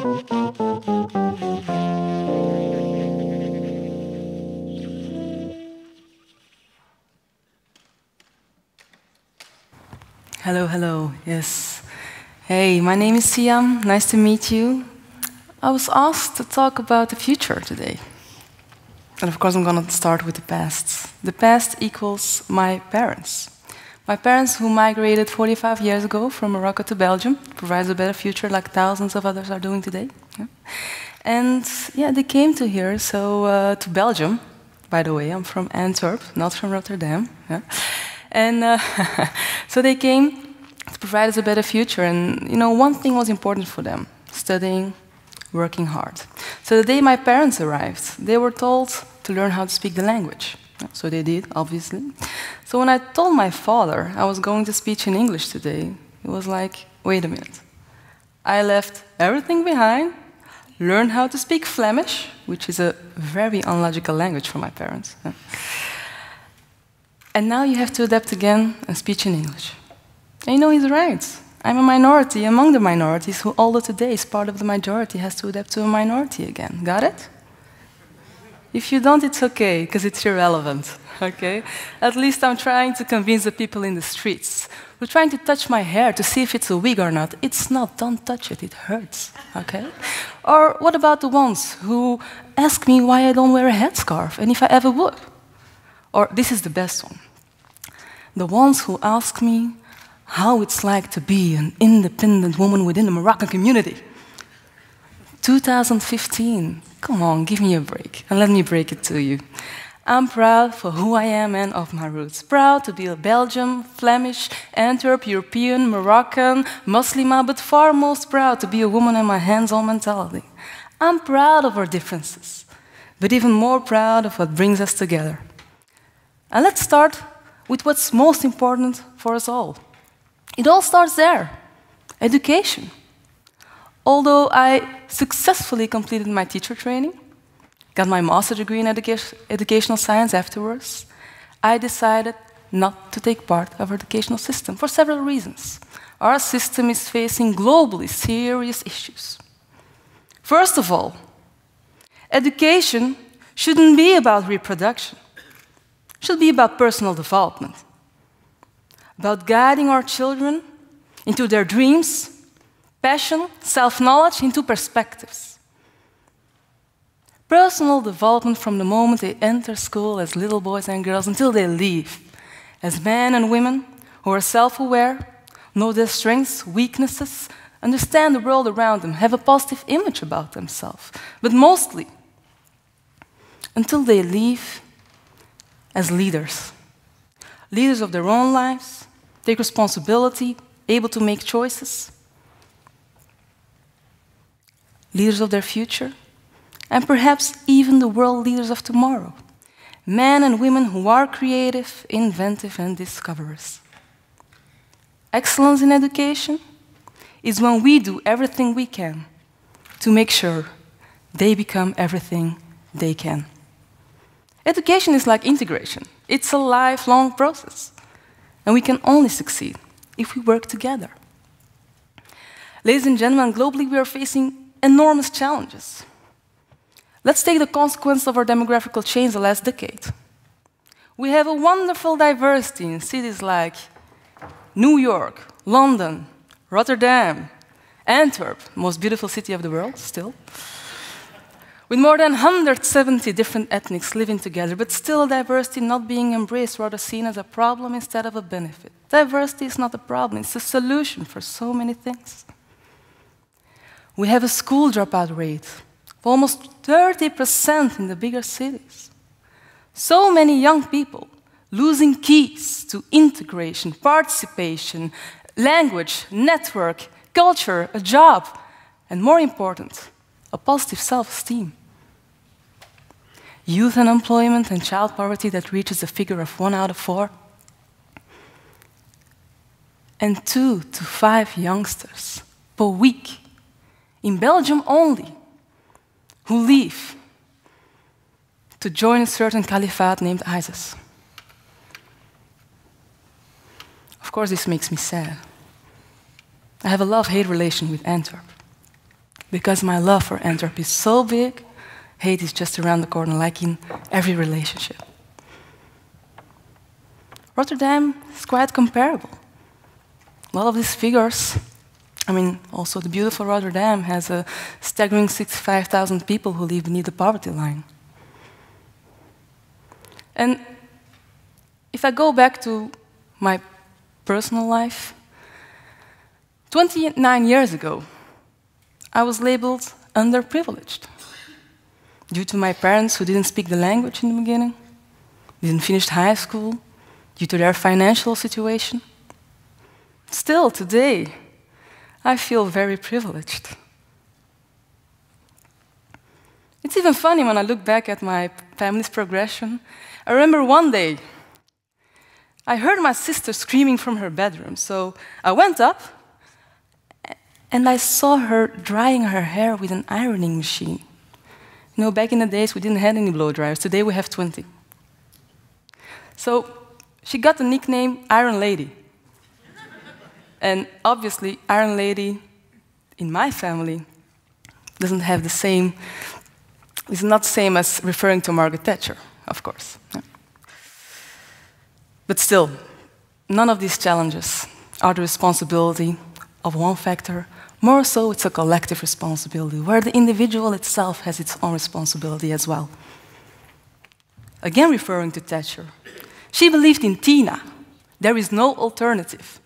Hello, hello, yes. Hey, my name is Sihame, nice to meet you. I was asked to talk about the future today. And of course, I'm gonna start with the past. The past equals my parents. My parents, who migrated 45 years ago from Morocco to Belgium, provides a better future like thousands of others are doing today. And yeah, they came to here, so uh, to Belgium. By the way, I'm from Antwerp, not from Rotterdam. Yeah. And uh, so they came to provide us a better future. And you know, one thing was important for them: studying, working hard. So the day my parents arrived, they were told to learn how to speak the language. So they did, obviously. So when I told my father I was going to speak in English today, he was like, wait a minute. I left everything behind, learned how to speak Flemish, which is a very unlogical language for my parents. And now you have to adapt again and speak in English. And you know, he's right. I'm a minority among the minorities who, although today is part of the majority, has to adapt to a minority again. Got it? If you don't, it's okay, because it's irrelevant, okay? At least I'm trying to convince the people in the streets who are trying to touch my hair to see if it's a wig or not. It's not, don't touch it, it hurts, okay? Or what about the ones who ask me why I don't wear a headscarf and if I ever would? Or this is the best one. The ones who ask me how it's like to be an independent woman within the Moroccan community. 2015. Come on, give me a break and let me break it to you. I'm proud for who I am and of my roots. Proud to be a Belgian, Flemish, Antwerp, European, Moroccan, Muslima, ah, but far most proud to be a woman in my hands on mentality. I'm proud of our differences, but even more proud of what brings us together. And let's start with what's most important for us all. It all starts there education. Although I successfully completed my teacher training, got my master's degree in educa educational science afterwards, I decided not to take part of our educational system for several reasons. Our system is facing globally serious issues. First of all, education shouldn't be about reproduction. It should be about personal development, about guiding our children into their dreams passion, self knowledge into perspectives. Personal development from the moment they enter school as little boys and girls until they leave, as men and women who are self aware, know their strengths, weaknesses, understand the world around them, have a positive image about themselves, but mostly until they leave as leaders. Leaders of their own lives, take responsibility, able to make choices leaders of their future, and perhaps even the world leaders of tomorrow. Men and women who are creative, inventive, and discoverers. Excellence in education is when we do everything we can to make sure they become everything they can. Education is like integration, it's a lifelong process, and we can only succeed if we work together. Ladies and gentlemen, globally we are facing enormous challenges. Let's take the consequence of our demographical change the last decade. We have a wonderful diversity in cities like New York, London, Rotterdam, Antwerp, most beautiful city of the world still, with more than 170 different ethnics living together, but still diversity not being embraced, rather seen as a problem instead of a benefit. Diversity is not a problem, it's a solution for so many things. We have a school dropout rate of almost 30% in the bigger cities. So many young people losing keys to integration, participation, language, network, culture, a job, and more important, a positive self esteem. Youth unemployment and child poverty that reaches a figure of one out of four. And two to five youngsters per week in Belgium only, who leave to join a certain caliphate named ISIS. Of course, this makes me sad. I have a love hate relation with Antwerp. because my love for Antwerp is so big, hate is just around the corner, like in every relationship. Rotterdam is quite comparable. A lot of these figures, I mean, also the beautiful Rotterdam has a staggering 65,000 people who live beneath the poverty line. And if I go back to my personal life, 29 years ago, I was labeled underprivileged due to my parents who didn't speak the language in the beginning, didn't finish high school, due to their financial situation. Still, today, I feel very privileged. It's even funny when I look back at my family's progression. I remember one day, I heard my sister screaming from her bedroom, so I went up and I saw her drying her hair with an ironing machine. You know, back in the days, we didn't have any blow dryers. Today, we have 20. So she got the nickname Iron Lady. And obviously, Iron Lady in my family doesn't have the same, is not the same as referring to Margaret Thatcher, of course. But still, none of these challenges are the responsibility of one factor more so, it's a collective responsibility, where the individual itself has its own responsibility as well. Again, referring to Thatcher, she believed in Tina. There is no alternative.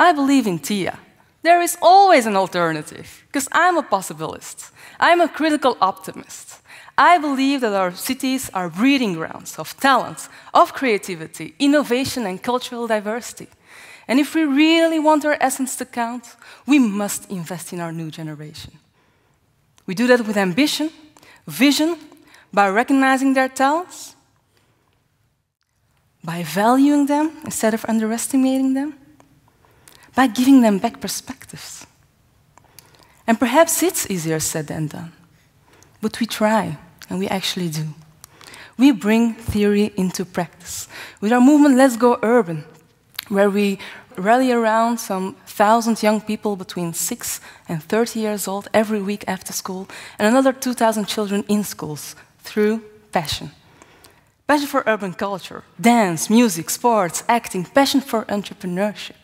I believe in Tia. There is always an alternative, because I'm a possibilist. I'm a critical optimist. I believe that our cities are breeding grounds of talent, of creativity, innovation, and cultural diversity. And if we really want our essence to count, we must invest in our new generation. We do that with ambition, vision, by recognizing their talents, by valuing them instead of underestimating them, by giving them back perspectives. And perhaps it's easier said than done, but we try, and we actually do. We bring theory into practice. With our movement, Let's Go Urban, where we rally around some thousand young people between 6 and 30 years old every week after school, and another 2,000 children in schools through passion. Passion for urban culture, dance, music, sports, acting, passion for entrepreneurship.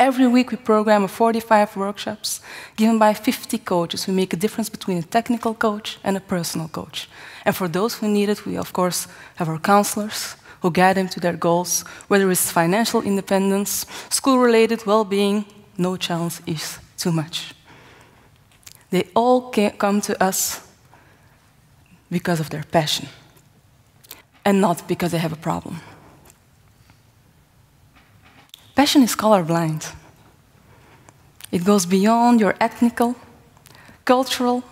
Every week we program 45 workshops given by 50 coaches who make a difference between a technical coach and a personal coach. And for those who need it, we of course have our counselors, who guide them to their goals, whether it's financial independence, school related well being, no challenge is too much. They all come to us because of their passion and not because they have a problem. Passion is colorblind. It goes beyond your ethnical, cultural,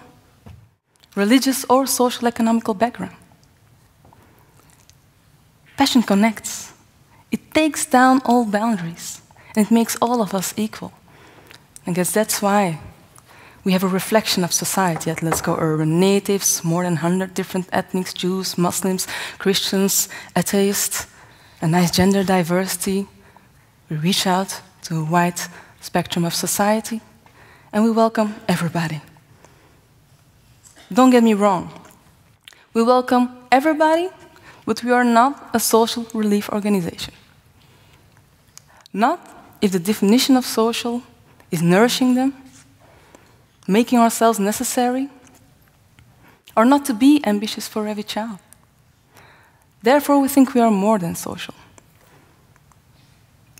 religious, or social economical background. Passion connects. It takes down all boundaries and it makes all of us equal. I guess that's why we have a reflection of society at Let's Go Urban. Natives, more than 100 different ethnics, Jews, Muslims, Christians, atheists, a nice gender diversity. We reach out to a wide spectrum of society and we welcome everybody. Don't get me wrong. We welcome everybody but we are not a social relief organization. Not if the definition of social is nourishing them, making ourselves necessary, or not to be ambitious for every child. Therefore, we think we are more than social.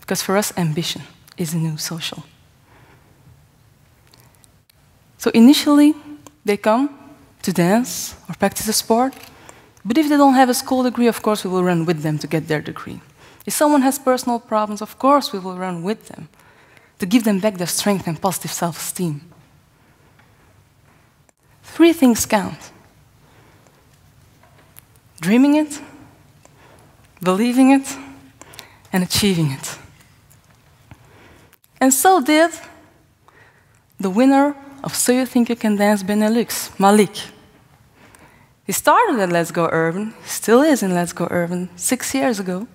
Because for us, ambition is the new social. So initially, they come to dance or practice a sport but if they don't have a school degree, of course, we will run with them to get their degree. If someone has personal problems, of course, we will run with them to give them back their strength and positive self esteem. Three things count dreaming it, believing it, and achieving it. And so did the winner of So You Think You Can Dance Benelux, Malik. He started at Let's Go Urban, still is in Let's Go Urban, six years ago.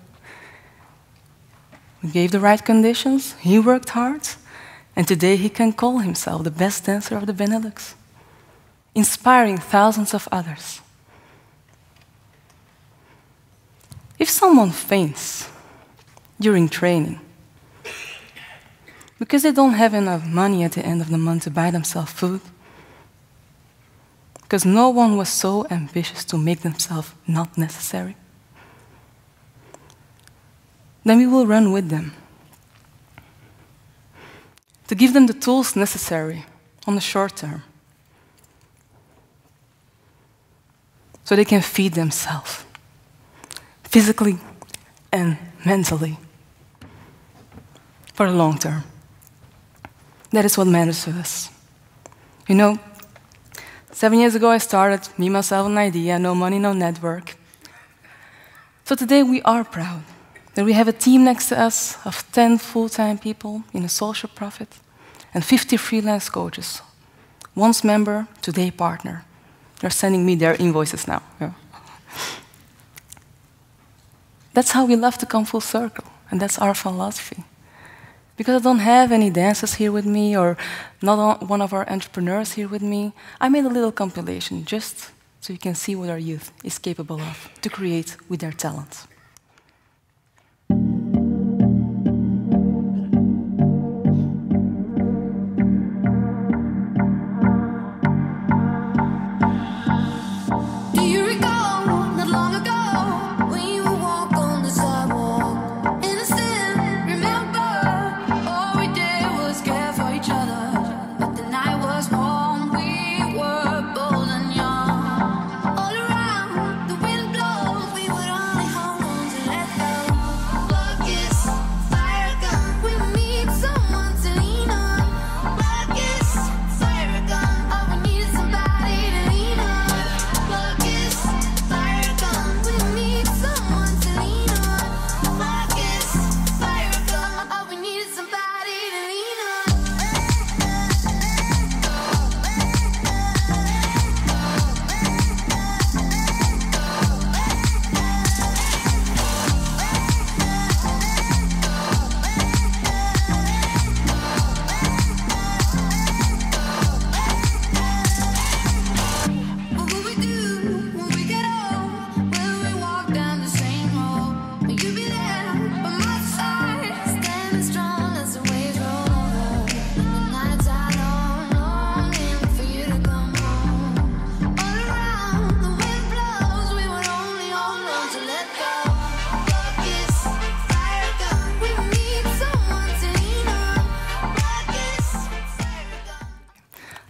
We gave the right conditions, he worked hard, And today he can call himself the best dancer of the Benelux, inspiring thousands of others. If someone faints during training because they don't have enough money at the end of the month to buy themselves food, because no one was so ambitious to make themselves not necessary, then we will run with them. To give them the tools necessary on the short term. So they can feed themselves. Physically and mentally. For the long term. That is what matters to us. You know, seven years ago I started, me, myself, an idea, no money, no network. So today we are proud that we have a team next to us of 10 full time people in a social profit and 50 freelance coaches. Once member, today partner. They're sending me their invoices now. Yeah. That's how we love to come full circle, and that's our philosophy. Because I don't have any dancers here with me or not one of our entrepreneurs here with me, I made a little compilation just so you can see what our youth is capable of to create with their talents.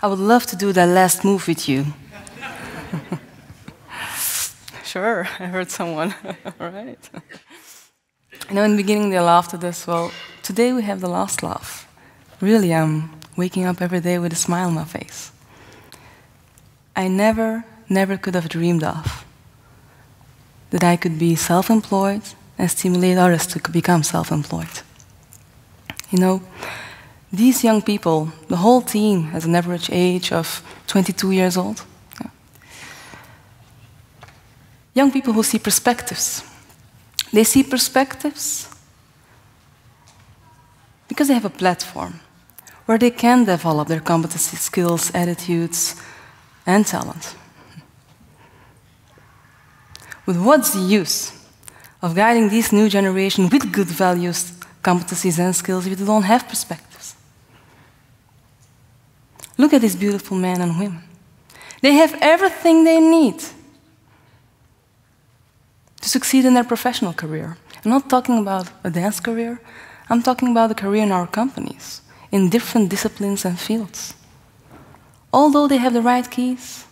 I would love to do that last move with you. sure, I heard someone. All right. You know, in the beginning they laughed at this. Well, today we have the last laugh. Really, I'm waking up every day with a smile on my face. I never, never could have dreamed of that I could be self employed and stimulate others to become self employed. You know, these young people, the whole team has an average age of 22 years old. Yeah. Young people who see perspectives. They see perspectives because they have a platform where they can develop their competency, skills, attitudes, and talent. But what's the use of guiding this new generation with good values, competencies, and skills if they don't have perspective? Look at these beautiful men and women. They have everything they need to succeed in their professional career. I'm not talking about a dance career, I'm talking about a career in our companies, in different disciplines and fields. Although they have the right keys,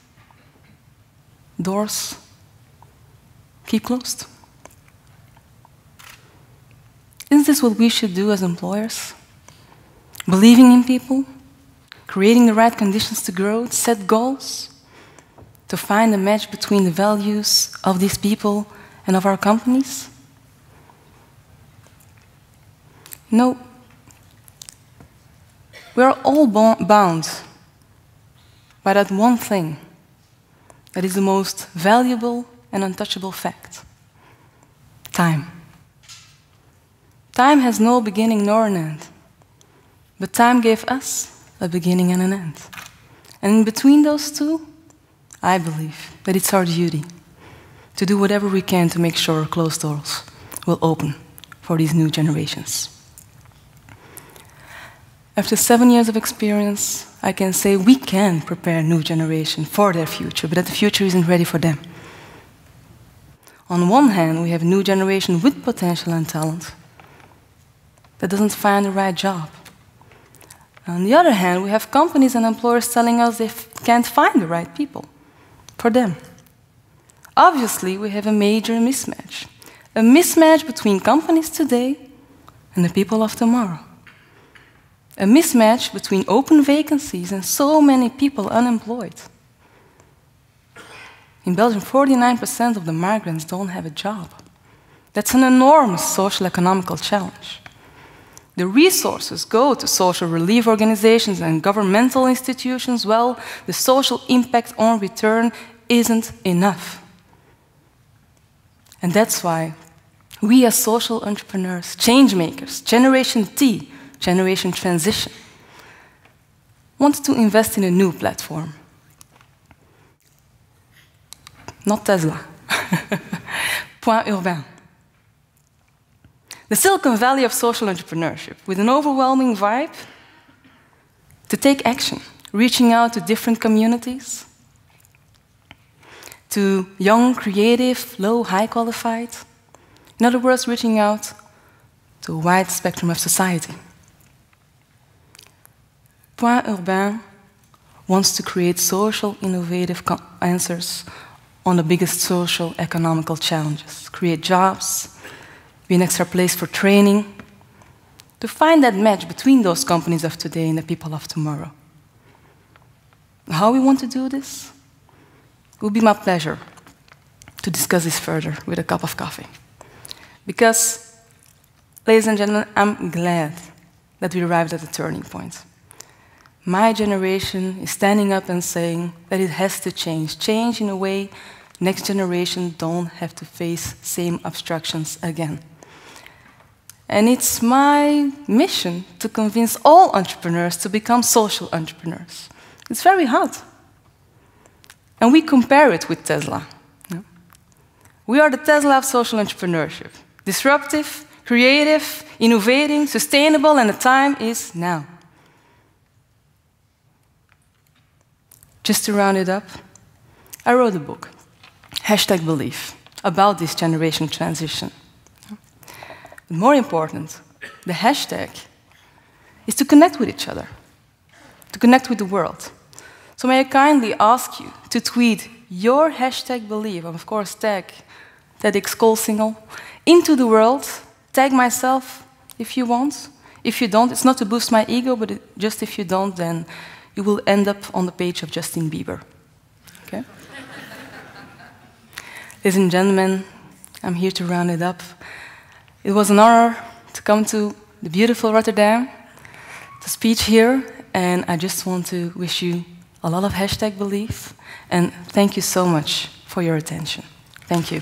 doors keep closed. Isn't this what we should do as employers? Believing in people, creating the right conditions to grow, set goals, to find a match between the values of these people and of our companies? No. We are all bound by that one thing that is the most valuable and untouchable fact time. Time has no beginning nor an end. But time gave us a beginning and an end. And in between those two, I believe that it's our duty to do whatever we can to make sure closed doors will open for these new generations. After seven years of experience, I can say we can prepare a new generation for their future, but that the future isn't ready for them. On one hand, we have a new generation with potential and talent that doesn't find the right job. On the other hand, we have companies and employers telling us they can't find the right people for them. Obviously, we have a major mismatch. A mismatch between companies today and the people of tomorrow. A mismatch between open vacancies and so many people unemployed. In Belgium, 49% of the migrants don't have a job. That's an enormous social economical challenge. The resources go to social relief organizations and governmental institutions. Well, the social impact on return isn't enough. And that's why we, as social entrepreneurs, change makers, Generation T, Generation Transition, want to invest in a new platform. Not Tesla. Point Urbain. The Silicon Valley of social entrepreneurship, with an overwhelming vibe to take action, reaching out to different communities, to young, creative, low, high qualified. In other words, reaching out to a wide spectrum of society. Point Urbain wants to create social, innovative answers on the biggest social, economical challenges, create jobs, be an extra place for training, to find that match between those companies of today and the people of tomorrow. How we want to do this? It will be my pleasure to discuss this further with a cup of coffee. Because, ladies and gentlemen, I'm glad that we arrived at a turning point. My generation is standing up and saying that it has to change. Change in a way next generation don't have to face same obstructions again. And it's my mission to convince all entrepreneurs to become social entrepreneurs. It's very hard. And we compare it with Tesla. We are the Tesla of social entrepreneurship disruptive, creative, innovating, sustainable, and the time is now. Just to round it up, I wrote a book, hashtag believe, about this generation transition. More important, the hashtag is to connect with each other, to connect with the world. So may I kindly ask you to tweet your hashtag believe, and of course tag TEDx single, into the world, tag myself if you want. If you don't, it's not to boost my ego, but it, just if you don't, then you will end up on the page of Justin Bieber. Okay? Ladies and gentlemen, I'm here to round it up. It was an honor to come to the beautiful Rotterdam to speak here, and I just want to wish you a lot of hashtag believe. And thank you so much for your attention. Thank you.